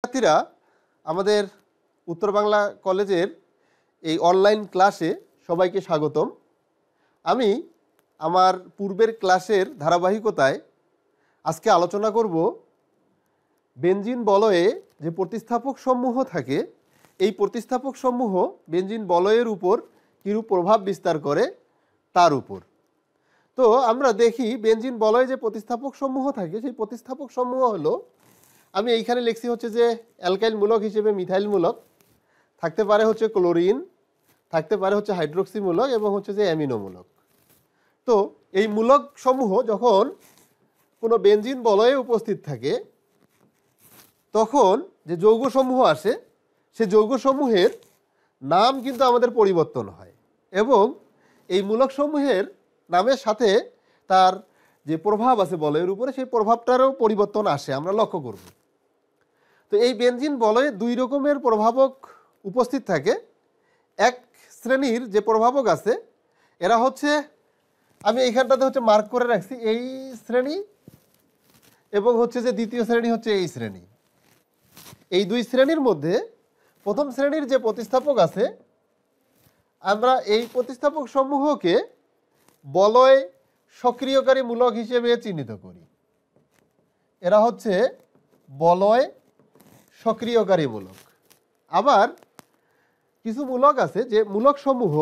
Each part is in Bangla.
শিক্ষার্থীরা আমাদের উত্তর বাংলা কলেজের এই অনলাইন ক্লাসে সবাইকে স্বাগতম। আমি আমার পূর্বের ক্লাসের ধারাবাহিকতায় আজকে আলোচনা করব বেঞ্জিন বলয়ে যে প্রতিস্থাপক সমূহ থাকে, এই প্রতিস্থাপক সমূহ বেঞ্জিন বলয়ের উপর কীরূপ প্রভাব বিস্তার করে তার উপর। তো আমরা দেখি বেঞ্জিন বলয়ে যে প্রতিস্থাপক সমূহ থাকে, সেই প্রতিস্থাপক সমূহ হলো আমি এইখানে লিখছি হচ্ছে যে অ্যালকাইল মূলক হিসেবে মিথাইল মূলক থাকতে পারে হচ্ছে ক্লোরিন, থাকতে পারে হচ্ছে হাইড্রোক্সি মূলক এবং হচ্ছে যে অ্যামিনো মূলক তো এই মূলক সমূহ যখন কোনো বেঞ্জিন বলয়ে উপস্থিত থাকে, তখন যে যৌগসমূহ আসে, সে যৌগসমূহের নাম কিন্তু আমাদের পরিবর্তন হয় এবং এই মূলকসমূহের নামের সাথে তার যে প্রভাব আছে বলয়ের উপরে, সেই প্রভাবটারও পরিবর্তন আসে, আমরা লক্ষ্য করব। তো এই বেনজিন বলয়ে দুই রকমের প্রভাবক উপস্থিত থাকে। এক শ্রেণির যে প্রভাবক আছে, এরা হচ্ছে, আমি এইখানটাতে হচ্ছে মার্ক করে রাখছি, এই শ্রেণি এবং হচ্ছে যে দ্বিতীয় শ্রেণি হচ্ছে এই শ্রেণি। এই দুই শ্রেণির মধ্যে প্রথম শ্রেণির যে প্রতিস্থাপক আছে, আমরা এই প্রতিস্থাপক সমূহকে বলয় সক্রিয়কারী মূলক হিসেবে চিহ্নিত করি। এরা হচ্ছে বলয় সক্রিয়কারী মূলক। আবার কিছু মূলক আছে যে মূলক সমূহ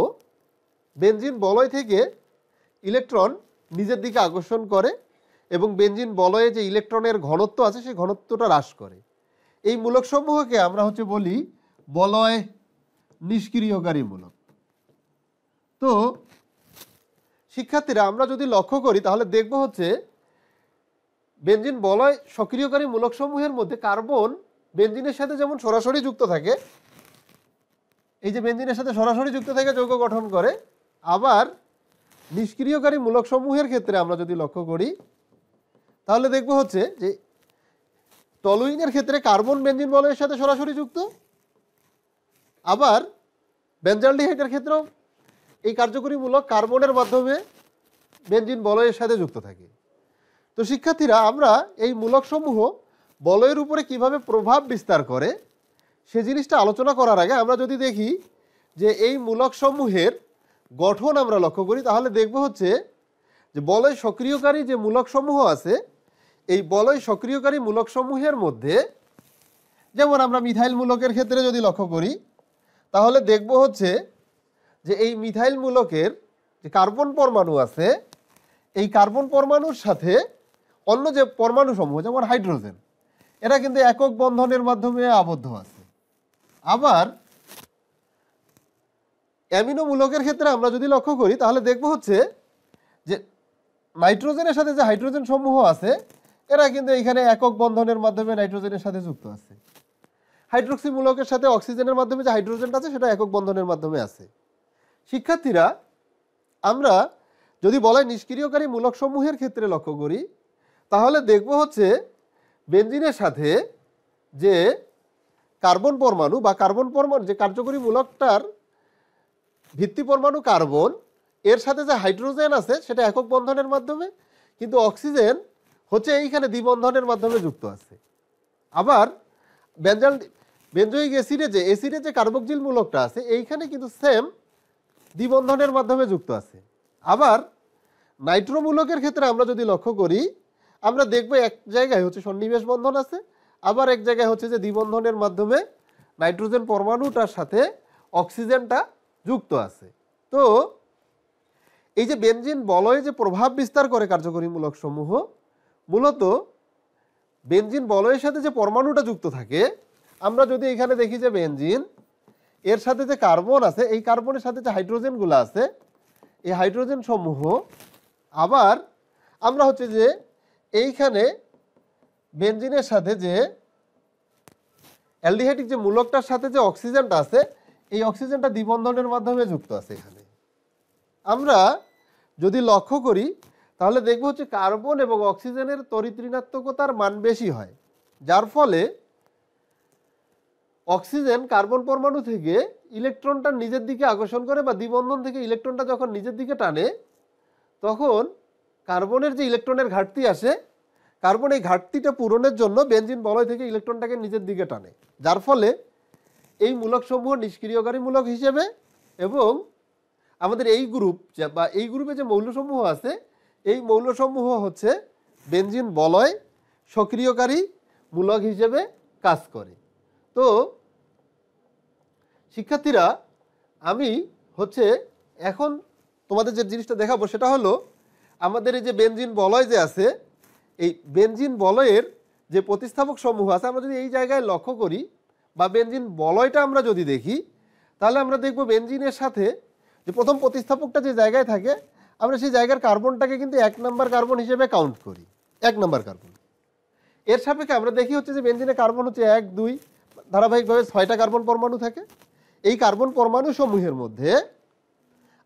বেঞ্জিন বলয় থেকে ইলেকট্রন নিজের দিকে আকর্ষণ করে এবং বেঞ্জিন বলয়ে যে ইলেকট্রনের ঘনত্ব আছে সেই ঘনত্বটা হ্রাস করে। এই মূলক সমূহকে আমরা হচ্ছে বলি বলয় নিষ্ক্রিয়কারী মূলক। তো শিক্ষার্থীরা, আমরা যদি লক্ষ্য করি, তাহলে দেখব হচ্ছে বেঞ্জিন বলয় সক্রিয়কারী মূলকসমূহের মধ্যে কার্বন বেঞ্জিনের সাথে যেমন সরাসরি যুক্ত থাকে, এই যে বেঞ্জিনের সাথে সরাসরি যুক্ত থাকে যৌগ গঠন করে, আবার নিষ্ক্রিয়কারী মূলক সমূহের ক্ষেত্রে আমরা যদি লক্ষ্য করি, তাহলে দেখব হচ্ছে যে টলুইনের ক্ষেত্রে কার্বন বেঞ্জিন বলয়ের সাথে সরাসরি যুক্ত, আবার বেঞ্জালডিহাইডের ক্ষেত্রেও এই কার্যকরী মূলক কার্বনের মাধ্যমে বেঞ্জিন বলয়ের সাথে যুক্ত থাকে। তো শিক্ষার্থীরা, আমরা এই মূলকসমূহ বলয়ের উপরে কীভাবে প্রভাব বিস্তার করে, সে জিনিসটা আলোচনা করার আগে আমরা যদি দেখি যে এই মূলকসমূহের গঠন আমরা লক্ষ্য করি, তাহলে দেখব হচ্ছে যে বলয় সক্রিয়কারী যে মূলকসমূহ আছে, এই বলয় সক্রিয়কারী মূলকসমূহের মধ্যে, যেমন আমরা মিথাইল মূলকের ক্ষেত্রে যদি লক্ষ্য করি, তাহলে দেখব হচ্ছে যে এই মিথাইল মূলকের যে কার্বন পরমাণু আছে, এই কার্বন পরমাণুর সাথে অন্য যে পরমাণু সমূহ যেমন হাইড্রোজেন এরা কিন্তু একক বন্ধনের মাধ্যমে আবদ্ধ আছে। আবার অ্যামিনো মূলকের ক্ষেত্রে আমরা যদি লক্ষ্য করি, তাহলে দেখব হচ্ছে যে নাইট্রোজেনের সাথে যে হাইড্রোজেন সমূহ আছে, এরা কিন্তু এখানে একক বন্ধনের মাধ্যমে নাইট্রোজেনের সাথে যুক্ত আছে। হাইড্রোক্সি মূলকের সাথে অক্সিজেনের মাধ্যমে যে হাইড্রোজেনটা আছে, সেটা একক বন্ধনের মাধ্যমে আছে। শিক্ষার্থীরা, আমরা যদি বলে নিষ্ক্রিয়কারী মূলকসমূহের ক্ষেত্রে লক্ষ্য করি, তাহলে দেখব হচ্ছে বেঞ্জিনের সাথে যে কার্বন পরমাণু বা কার্বন পরমাণু, যে কার্যকরী মূলকটার ভিত্তি পরমাণু কার্বন, এর সাথে যে হাইড্রোজেন আছে, সেটা একক বন্ধনের মাধ্যমে, কিন্তু অক্সিজেন হচ্ছে এইখানে দ্বিবন্ধনের মাধ্যমে যুক্ত আছে। আবার বেঞ্জাল বেঞ্জয়িক অ্যাসিডে যে অ্যাসিডে যে কার্বক্সিল মূলকটা আছে, এইখানে কিন্তু সেম দ্বিবন্ধনের মাধ্যমে যুক্ত আছে। আবার নাইট্রোমূলকের ক্ষেত্রে আমরা যদি লক্ষ্য করি আমরা দেখব এক জায়গায় হচ্ছে সন্নিবেশ বন্ধন আছে, আবার এক জায়গায় হচ্ছে যে দ্বিবন্ধনের মাধ্যমে নাইট্রোজেন পরমাণুটার সাথে অক্সিজেনটা যুক্ত আছে। তো এই যে বেনজিন বলয়ে যে প্রভাব বিস্তার করে কার্যকরী মূলক সমূহ, মূলত বেনজিন বলয়ের সাথে যে পরমাণুটা যুক্ত থাকে, আমরা যদি এখানে দেখি যে বেনজিন, এর সাথে যে কার্বন আছে, এই কার্বনের সাথে যে হাইড্রোজেনগুলো আছে, এই হাইড্রোজেন সমূহ, আবার আমরা হচ্ছে যে এইখানে বেনজিনের সাথে যে অ্যালডিহাইডিক যে মূলকটার সাথে যে অক্সিজেনটা আছে, এই অক্সিজেনটা দ্বিবন্ধনের মাধ্যমে যুক্ত আছে এখানে। আমরা যদি লক্ষ্য করি, তাহলে দেখব হচ্ছে কার্বন এবং অক্সিজেনের তড়িৎ ঋণাত্মকতার মান বেশি হয়, যার ফলে অক্সিজেন কার্বন পরমাণু থেকে ইলেকট্রনটা নিজের দিকে আকর্ষণ করে বা দ্বিবন্ধন থেকে ইলেকট্রনটা যখন নিজের দিকে টানে, তখন কার্বনের যে ইলেকট্রনের ঘাটতি আসে কার্বন এই ঘাটতিটা পূরণের জন্য বেঞ্জিন বলয় থেকে ইলেকট্রনটাকে নিজের দিকে টানে। যার ফলে এই মূলকসমূহ নিষ্ক্রিয়কারী মূলক হিসেবে এবং আমাদের এই গ্রুপ বা এই গ্রুপে যে মৌলসমূহ আছে, এই মৌলসমূহ হচ্ছে বেঞ্জিন বলয় সক্রিয়কারী মূলক হিসেবে কাজ করে। তো শিক্ষার্থীরা, আমি হচ্ছে এখন তোমাদের যে জিনিসটা দেখাবো সেটা হলো আমাদের এই যে বেঞ্জিন বলয় যে আছে, এই বেঞ্জিন বলয়ের যে প্রতিস্থাপক সমূহ আছে, আমরা যদি এই জায়গায় লক্ষ্য করি বা বেঞ্জিন বলয়টা আমরা যদি দেখি, তাহলে আমরা দেখব বেঞ্জিনের সাথে যে প্রথম প্রতিস্থাপকটা যে জায়গায় থাকে, আমরা সেই জায়গার কার্বনটাকে কিন্তু এক নম্বর কার্বন হিসেবে কাউন্ট করি, এক নম্বর কার্বন। এর সাপেক্ষে আমরা দেখি হচ্ছে যে বেঞ্জিনে কার্বন হচ্ছে এক, দুই, ধারাবাহিকভাবে ছয়টা কার্বন পরমাণু থাকে। এই কার্বন পরমাণু সমূহের মধ্যে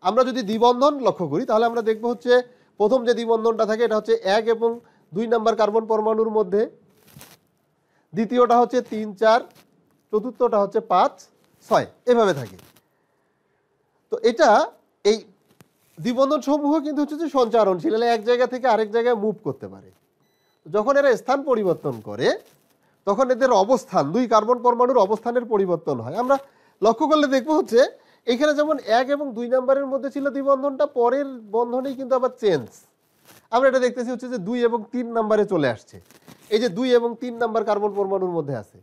আমরা যদি দ্বিবন্ধন লক্ষ্য করি, তাহলে আমরা দেখব হচ্ছে প্রথম যে দ্বিবন্ধনটা থাকে, এটা হচ্ছে এক এবং দুই নাম্বার কার্বন পরমাণুর মধ্যে। দ্বিতীয়টা হচ্ছে তিন, চার, চতুর্থটা হচ্ছে পাঁচ, ছয়, এভাবে থাকে। তো এটা এই দ্বিবন্ধন সমূহ কিন্তু হচ্ছে যে সঞ্চারণশীল এরা এক জায়গা থেকে আরেক জায়গায় মুভ করতে পারে। যখন এরা স্থান পরিবর্তন করে, তখন এদের অবস্থান, দুই কার্বন পরমাণুর অবস্থানের পরিবর্তন হয়। আমরা লক্ষ্য করলে দেখব হচ্ছে এখানে যেমন এক এবং দুই নাম্বারের মধ্যে ছিল দ্বিবন্ধনটা পরের বন্ধনেই কিন্তু আবার চেঞ্জ। আমরা এটা দেখতেছি হচ্ছে যে দুই এবং তিন নাম্বারে চলে আসছে। এই যে দুই এবং তিন নাম্বার কার্বন পরমাণুর মধ্যে আছে।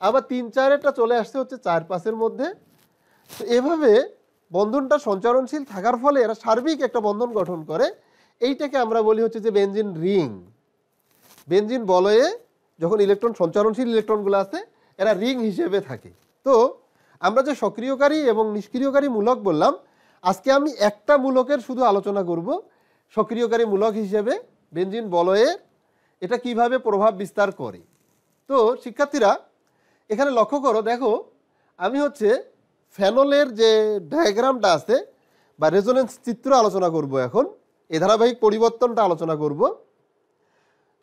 আবার তিন চারেরটা চলে আসছে হচ্ছে চার পাঁচের মধ্যে। তো এভাবে বন্ধনটা সঞ্চারণশীল থাকার ফলে এরা সার্বিক একটা বন্ধন গঠন করে। এইটাকে আমরা বলি হচ্ছে যে বেঞ্জিন রিং। বেঞ্জিন বলয়ে যখন ইলেকট্রন সঞ্চারণশীল ইলেকট্রনগুলো আছে, এরা রিং হিসেবে থাকে। তো আমরা যে সক্রিয়কারী এবং নিষ্ক্রিয়কারী মূলক বললাম, আজকে আমি একটা মূলকের শুধু আলোচনা করব। সক্রিয়কারী মূলক হিসেবে বেঞ্জিন বলয়ে এটা কীভাবে প্রভাব বিস্তার করে। তো শিক্ষার্থীরা, এখানে লক্ষ্য করো, দেখো, আমি হচ্ছে ফ্যানলের যে ডায়াগ্রামটা আছে বা রেজোনেন্স চিত্র আলোচনা করব এখন, এ ধারাবাহিক পরিবর্তনটা আলোচনা করব।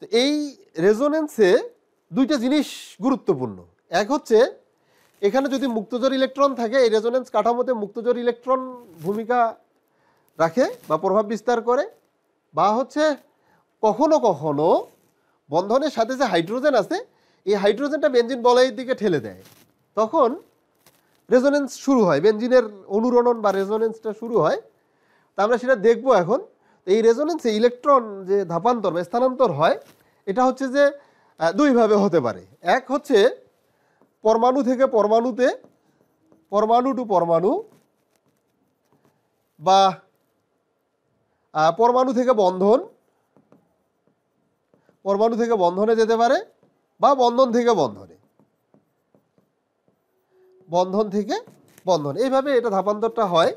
তো এই রেজোনেন্সে দুইটা জিনিস গুরুত্বপূর্ণ। এক হচ্ছে এখানে যদি মুক্তজোর ইলেকট্রন থাকে, এই রেজোনেন্স কাঠামোতে মুক্তজোর ইলেকট্রন ভূমিকা রাখে বা প্রভাব বিস্তার করে, বা হচ্ছে কখনো কখনো বন্ধনের সাথে যে হাইড্রোজেন আছে, এই হাইড্রোজেনটা বেঞ্জিন বলয়ের দিকে ঠেলে দেয়। তখন রেজোনেন্স শুরু হয় বেঞ্জিনের অনুরণন বা রেজোনেন্সটা শুরু হয়। তা আমরা সেটা দেখব এখন। এই রেজোনেন্সে ইলেকট্রন যে ধাপান্তর বা স্থানান্তর হয়, এটা হচ্ছে যে দুইভাবে হতে পারে। এক হচ্ছে পরমাণু থেকে পরমাণুতে, পরমাণু টু পরমাণু, বা পরমাণু থেকে বন্ধন, পরমাণু থেকে বন্ধনে যেতে পারে, বা বন্ধন থেকে বন্ধনে। বন্ধন থেকে বন্ধন। এইভাবে এটা ধাপান্তরটা হয়।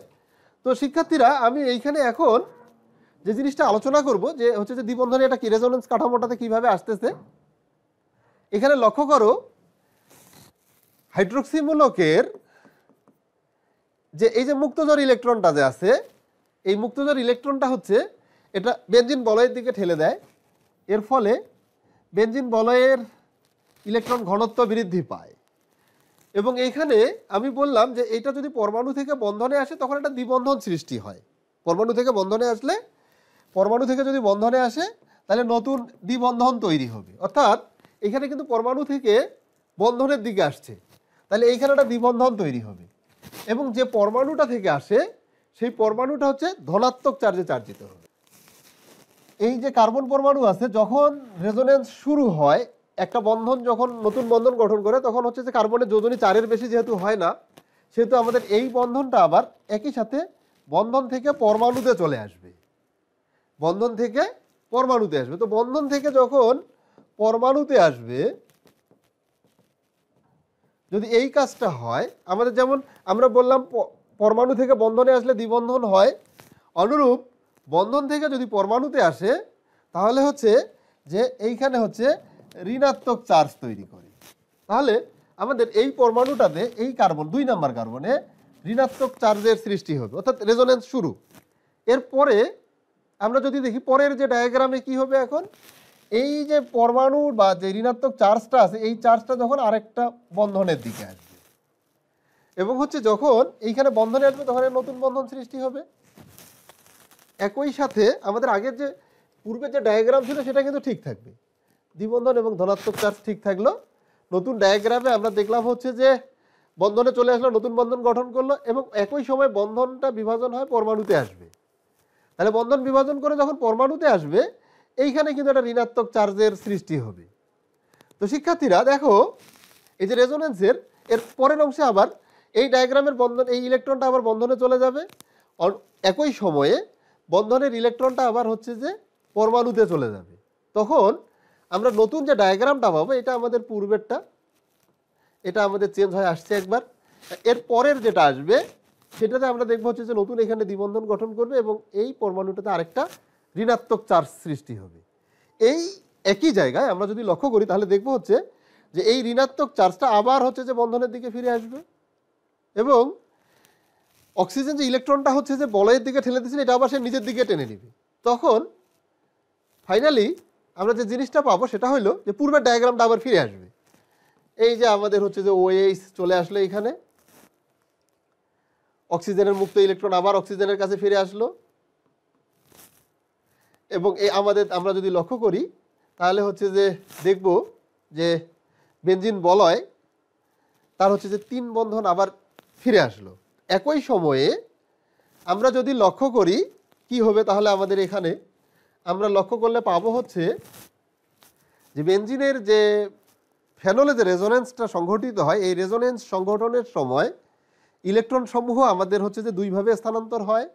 তো শিক্ষার্থীরা, আমি এইখানে এখন যে জিনিসটা আলোচনা করব, যে হচ্ছে যে দ্বিবন্ধনে এটা কি রেজোনেন্স কাঠামোটাতে কীভাবে আসতেছে, এখানে লক্ষ্য করো হাইড্রোক্সি মূলকের যে এই যে মুক্তজর ইলেকট্রনটা যে আছে, এই মুক্তজর ইলেকট্রনটা হচ্ছে এটা বেঞ্জিন বলয়ের দিকে ঠেলে দেয়। এর ফলে বেঞ্জিন বলয়ের ইলেকট্রন ঘনত্ব বৃদ্ধি পায়। এবং এইখানে আমি বললাম যে এটা যদি পরমাণু থেকে বন্ধনে আসে, তখন একটা দ্বিবন্ধন সৃষ্টি হয়। পরমাণু থেকে বন্ধনে আসলে, পরমাণু থেকে যদি বন্ধনে আসে, তাহলে নতুন দ্বিবন্ধন তৈরি হবে। অর্থাৎ এখানে কিন্তু পরমাণু থেকে বন্ধনের দিকে আসছে। তাহলে এইখানে একটা দ্বিবন্ধন তৈরি হবে। এবং যে পরমাণুটা থেকে আসে, সেই পরমাণুটা হচ্ছে ধনাত্মক চার্জে চার্জিত হবে। এই যে কার্বন পরমাণু আছে, যখন রেজোনেন্স শুরু হয়, একটা বন্ধন যখন নতুন বন্ধন গঠন করে, তখন হচ্ছে যে কার্বনের যোজনী চারের বেশি যেহেতু হয় না, সেহেতু আমাদের এই বন্ধনটা আবার একই সাথে বন্ধন থেকে পরমাণুতে চলে আসবে। বন্ধন থেকে পরমাণুতে আসবে। তো বন্ধন থেকে যখন পরমাণুতে আসবে যদি এই কাজটা হয়, আমাদের যেমন আমরা বললাম পরমাণু থেকে বন্ধনে আসলে দ্বিবন্ধন হয়, অনুরূপ বন্ধন থেকে যদি পরমাণুতে আসে, তাহলে হচ্ছে যে এইখানে হচ্ছে ঋণাত্মক চার্জ তৈরি করে। তাহলে আমাদের এই পরমাণুটাতে এই কার্বন, দুই নাম্বার কার্বনে ঋণাত্মক চার্জের সৃষ্টি হবে, অর্থাৎ রেজোনেন্স শুরু। এরপরে আমরা যদি দেখি, পরের যে ডায়াগ্রামে কি হবে এখন? এই যে পরমাণু বা যে ঋণাত্মক চার্জটা আছে, এই চার্জটা যখন আরেকটা বন্ধনের দিকে আসবে। এবং হচ্ছে যখন এইখানে বন্ধনে আসবে, তখন নতুন বন্ধন সৃষ্টি হবে। একই সাথে আমাদের আগের যে পূর্বের যে ডায়াগ্রাম ছিল, সেটা কিন্তু ঠিক থাকবে। দ্বিবন্ধন এবং ধনাত্মক চার্জ ঠিক থাকল। নতুন ডায়াগ্রামে আমরা দেখলাম হচ্ছে যে বন্ধনে চলে আসলো, নতুন বন্ধন গঠন করল এবং একই সময় বন্ধনটা বিভাজন হয় পরমাণুতে আসবে। তাহলে বন্ধন বিভাজন করে যখন পরমাণুতে আসবে এইখানে কিন্তু একটা ঋণাত্মক চার্জের সৃষ্টি হবে। তো শিক্ষার্থীরা, দেখো, এই যে রেজোনেন্সের এর পরের অংশে আবার এই ডায়াগ্রামের বন্ধন, এই ইলেকট্রনটা আবার বন্ধনে চলে যাবে। একই সময়ে বন্ধনের ইলেকট্রনটা আবার হচ্ছে যে পরমাণুতে চলে যাবে। তখন আমরা নতুন যে ডায়াগ্রামটা পাবো, এটা আমাদের পূর্বেরটা, এটা আমাদের চেঞ্জ হয়ে আসছে একবার। এর পরের যেটা আসবে, সেটাতে আমরা দেখব হচ্ছে যে নতুন এখানে দ্বিবন্ধন গঠন করবে এবং এই পরমাণুটাতে আরেকটা ঋণাত্মক চার্জ সৃষ্টি হবে। এই একই জায়গায় আমরা যদি লক্ষ্য করি, তাহলে দেখব হচ্ছে যে এই ঋণাত্মক চার্জটা আবার হচ্ছে যে বন্ধনের দিকে ফিরে আসবে এবং অক্সিজেন যে ইলেকট্রনটা হচ্ছে যে বলয়ের দিকে ঠেলে দিচ্ছে, এটা আবার সে নিজের দিকে টেনে নেবে। তখন ফাইনালি আমরা যে জিনিসটা পাবো সেটা হলো যে পূর্বের ডায়াগ্রামটা আবার ফিরে আসবে। এই যে আমাদের হচ্ছে যে ওএইচ চলে আসলো এখানে। অক্সিজেনের মুক্ত ইলেকট্রন আবার অক্সিজেনের কাছে ফিরে আসলো। এবং এই আমাদের, আমরা যদি লক্ষ্য করি, তাহলে হচ্ছে যে দেখব যে বেঞ্জিন বলয়, তার হচ্ছে যে তিন বন্ধন আবার ফিরে আসলো। একই সময়ে আমরা যদি লক্ষ্য করি, কি হবে তাহলে আমাদের এখানে? আমরা লক্ষ্য করলে পাবো হচ্ছে যে বেঞ্জিনের যে ফেনলে যে রেজোনেন্সটা সংঘটিত হয়, এই রেজোনেন্স সংগঠনের সময় ইলেকট্রন সমূহ আমাদের হচ্ছে যে দুইভাবে স্থানান্তর হয়।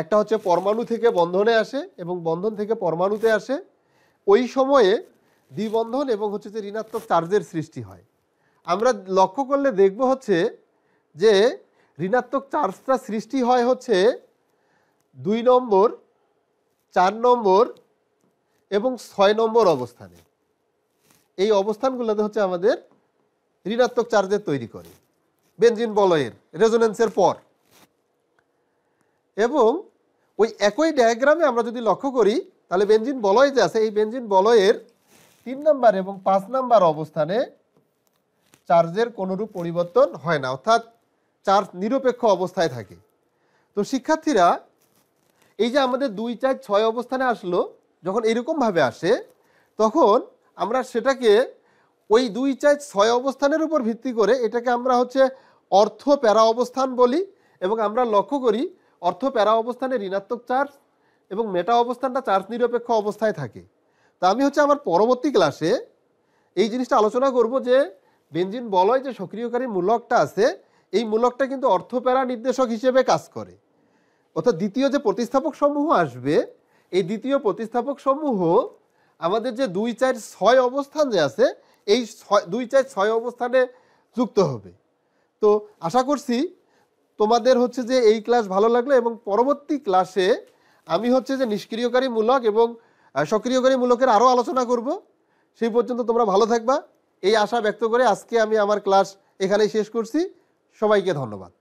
একটা হচ্ছে পরমাণু থেকে বন্ধনে আসে এবং বন্ধন থেকে পরমাণুতে আসে। ওই সময়ে দ্বিবন্ধন এবং হচ্ছে যে ঋণাত্মক চার্জের সৃষ্টি হয়। আমরা লক্ষ্য করলে দেখব হচ্ছে যে ঋণাত্মক চার্জটা সৃষ্টি হয় হচ্ছে দুই নম্বর, চার নম্বর এবং ছয় নম্বর অবস্থানে। এই অবস্থানগুলোতে হচ্ছে আমাদের ঋণাত্মক চার্জের তৈরি করে। বেঞ্জিন বলয়ের রেজোনেন্সের পর। এবং ওই একই ডায়াগ্রামে আমরা যদি লক্ষ্য করি, তাহলে বেঞ্জিন বলয় যে আছে, এই বেঞ্জিন বলয়ের তিন নাম্বার এবং পাঁচ নাম্বার অবস্থানে চার্জের কোনোরূপ পরিবর্তন হয় না, অর্থাৎ চার্জ নিরপেক্ষ অবস্থায় থাকে। তো শিক্ষার্থীরা, এই যে আমাদের দুই, চার, ছয় অবস্থানে আসলো, যখন এরকমভাবে আসে, তখন আমরা সেটাকে ওই দুই, চার, ছয় অবস্থানের উপর ভিত্তি করে এটাকে আমরা হচ্ছে অর্থ প্যারা অবস্থান বলি এবং আমরা লক্ষ্য করি অর্থ প্যারা অবস্থানে ঋণাত্মক চার্জ এবং মেটা অবস্থানটা চার্জ নিরপেক্ষ অবস্থায় থাকে। তা আমি হচ্ছে আমার পরবর্তী ক্লাসে এই জিনিসটা আলোচনা করব যে বেঞ্জিন বলয় যে সক্রিয়কারী মূলকটা আছে, এই মূলকটা কিন্তু অর্থ প্যারা নির্দেশক হিসেবে কাজ করে। অর্থাৎ দ্বিতীয় যে প্রতিস্থাপক সমূহ আসবে, এই দ্বিতীয় প্রতিস্থাপক সমূহ আমাদের যে দুই চার ছয় অবস্থান যে আছে, এই দুই চার ছয় অবস্থানে যুক্ত হবে। তো আশা করছি তোমাদের হচ্ছে যে এই ক্লাস ভালো লাগল এবং পরবর্তী ক্লাসে আমি হচ্ছে যে নিষ্ক্রিয়কারী মূলক এবং সক্রিয়কারী মূলকের আরও আলোচনা করব। সেই পর্যন্ত তোমরা ভালো থাকবা। এই আশা ব্যক্ত করে আজকে আমি আমার ক্লাস এখানেই শেষ করছি। সবাইকে ধন্যবাদ।